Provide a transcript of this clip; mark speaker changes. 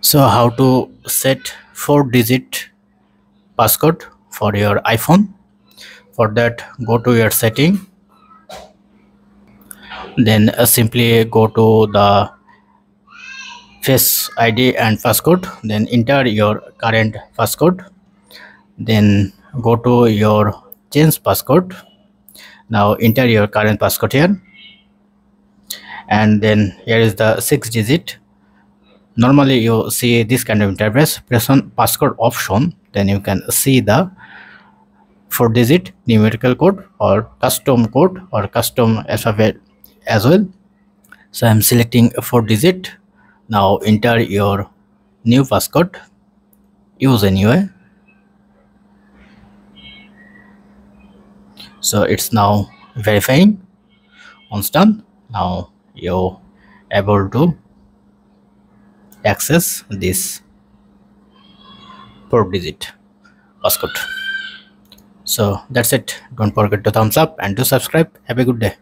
Speaker 1: so how to set four digit passcode for your iphone. For that go to your setting. Then uh, simply go to the face id and passcode. Then enter your current passcode. Then go to your change passcode. Now enter your current passcode here. And then here is the six digit normally you see this kind of interface press on passcode option then you can see the four digit numerical code or custom code or custom alphabet as well. So i'm selecting four digit. Now enter your new passcode. Use anyway so it's now verifying. Once done now you able to access this four digit passcode so that's it. Don't forget to thumbs up and to subscribe. Have a good day